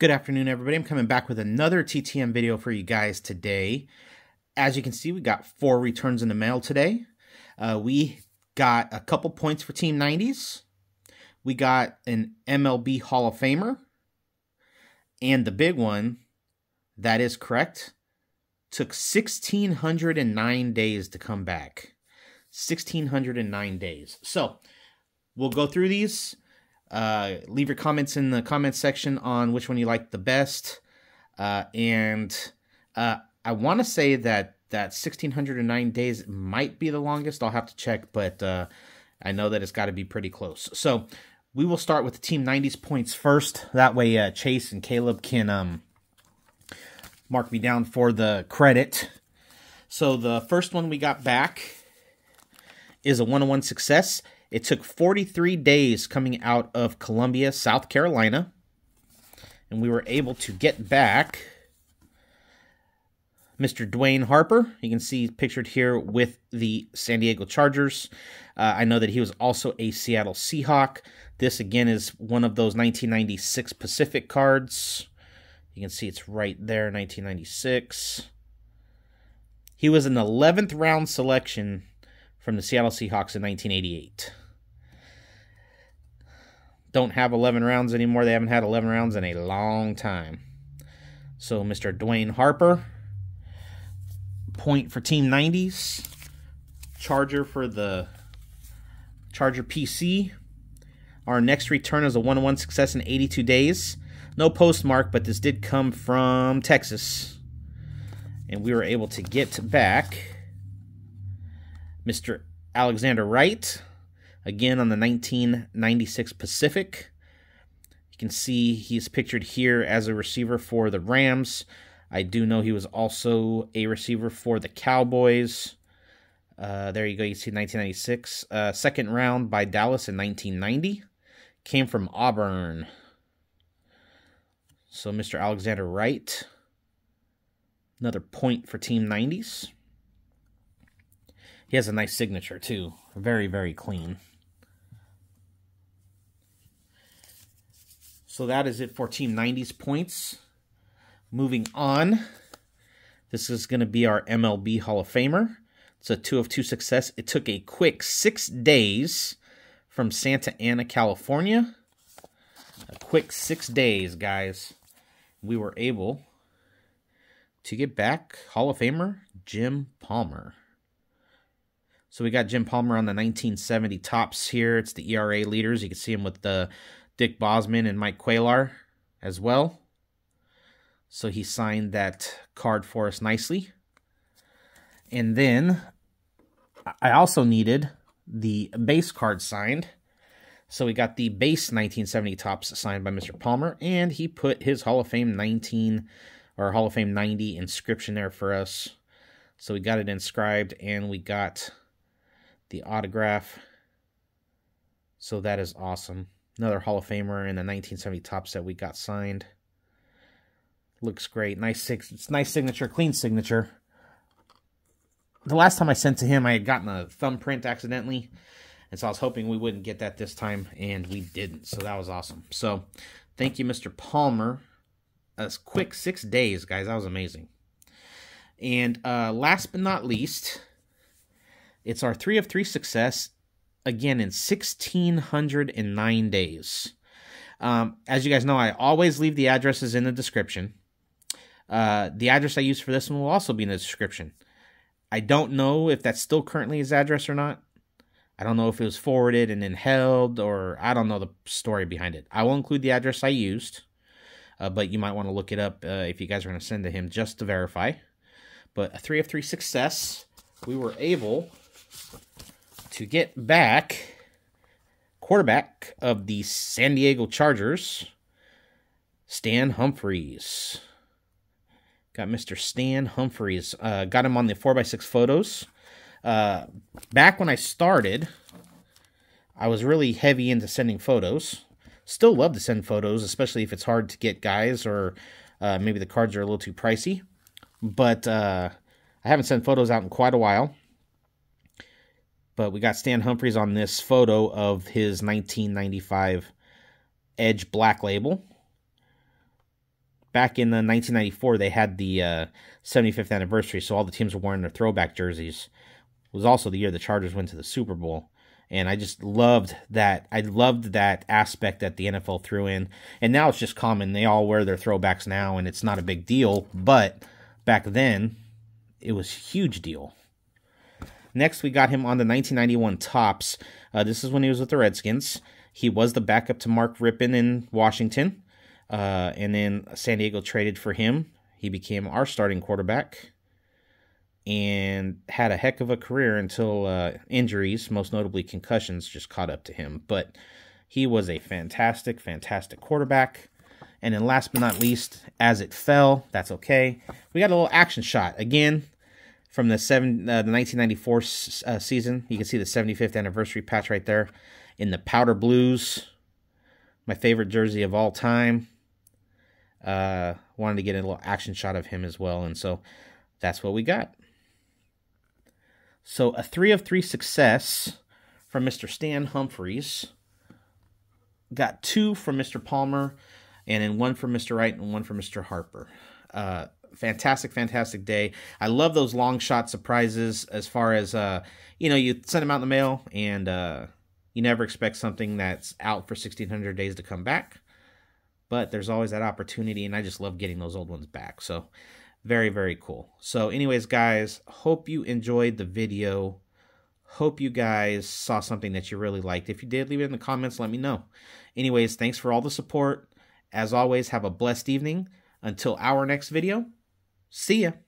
Good afternoon, everybody. I'm coming back with another TTM video for you guys today. As you can see, we got four returns in the mail today. Uh, we got a couple points for Team 90s. We got an MLB Hall of Famer. And the big one, that is correct, took 1,609 days to come back. 1,609 days. So, we'll go through these. Uh, leave your comments in the comments section on which one you like the best. Uh, and uh, I want to say that that 1609 days might be the longest. I'll have to check, but uh, I know that it's got to be pretty close. So we will start with the Team 90s points first. That way uh, Chase and Caleb can um, mark me down for the credit. So the first one we got back is a one-on-one success. It took 43 days coming out of Columbia, South Carolina. And we were able to get back Mr. Dwayne Harper. You can see pictured here with the San Diego Chargers. Uh, I know that he was also a Seattle Seahawk. This, again, is one of those 1996 Pacific cards. You can see it's right there, 1996. He was an 11th round selection from the Seattle Seahawks in 1988 don't have 11 rounds anymore. They haven't had 11 rounds in a long time. So, Mr. Dwayne Harper, point for Team 90s, Charger for the Charger PC. Our next return is a 1 1 success in 82 days. No postmark, but this did come from Texas. And we were able to get back Mr. Alexander Wright, again on the 1996 Pacific. You can see he's pictured here as a receiver for the Rams. I do know he was also a receiver for the Cowboys. Uh, there you go. You see 1996. Uh, second round by Dallas in 1990. Came from Auburn. So Mr. Alexander Wright. Another point for Team 90s. He has a nice signature, too. Very, very clean. So that is it for Team 90s points. Moving on, this is going to be our MLB Hall of Famer. It's a two of two success. It took a quick six days from Santa Ana, California. A quick six days, guys. We were able to get back Hall of Famer Jim Palmer. So we got Jim Palmer on the 1970 Topps here. It's the ERA leaders. You can see him with the Dick Bosman and Mike Cuellar as well. So he signed that card for us nicely. And then I also needed the base card signed. So we got the base 1970 Topps signed by Mr. Palmer, and he put his Hall of Fame 19 or Hall of Fame 90 inscription there for us. So we got it inscribed, and we got the autograph. So that is awesome. Another Hall of Famer in the 1970 Topps that we got signed. Looks great. Nice, six. it's nice signature, clean signature. The last time I sent to him, I had gotten a thumbprint accidentally. And so I was hoping we wouldn't get that this time, and we didn't. So that was awesome. So thank you, Mr. Palmer. A quick six days, guys. That was amazing. And uh, last but not least, it's our three of three success again in 1,609 days. Um, as you guys know, I always leave the addresses in the description. Uh, the address I use for this one will also be in the description. I don't know if that's still currently his address or not. I don't know if it was forwarded and then held, or I don't know the story behind it. I will include the address I used, uh, but you might want to look it up uh, if you guys are going to send to him just to verify. But a three of three success. We were able to get back quarterback of the San Diego Chargers, Stan Humphries. Got Mr. Stan Humphries. Uh, got him on the 4x6 photos. Uh, back when I started, I was really heavy into sending photos. Still love to send photos, especially if it's hard to get guys or uh, maybe the cards are a little too pricey. But uh, I haven't sent photos out in quite a while. But we got Stan Humphries on this photo of his 1995 Edge Black Label. back in the 1994, they had the uh, 75th anniversary, so all the teams were wearing their throwback jerseys. It was also the year the Chargers went to the Super Bowl and I just loved that. I loved that aspect that the NFL threw in, and now it's just common. They all wear their throwbacks now, and it's not a big deal. But back then, it was huge deal. Next, we got him on the 1991 Topps. Uh, this is when he was with the Redskins. He was the backup to Mark Rypien in Washington, uh, and then San Diego traded for him. He became our starting quarterback and had a heck of a career until uh, injuries, most notably concussions, just caught up to him. But he was a fantastic, fantastic quarterback. And then last but not least, as it fell, that's okay. We got a little action shot again from the seven uh, the 1994 uh, season. You can see the 75th anniversary patch right there in the powder blues. My favorite jersey of all time. Uh, wanted to get a little action shot of him as well, and so that's what we got. So a three of three success from Mr. Stan Humphries. Got two from Mr. Palmer, and then one from Mr. Wright and one from Mr. Harper. Uh, fantastic, fantastic day. I love those long shot surprises as far as, uh, you know, you send them out in the mail and uh, you never expect something that's out for 1600 days to come back. But there's always that opportunity, and I just love getting those old ones back. So very, very cool. So anyways, guys, hope you enjoyed the video. Hope you guys saw something that you really liked. If you did, leave it in the comments. Let me know. Anyways, thanks for all the support. As always, have a blessed evening. Until our next video, see ya.